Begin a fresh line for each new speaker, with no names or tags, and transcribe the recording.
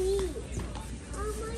Oh my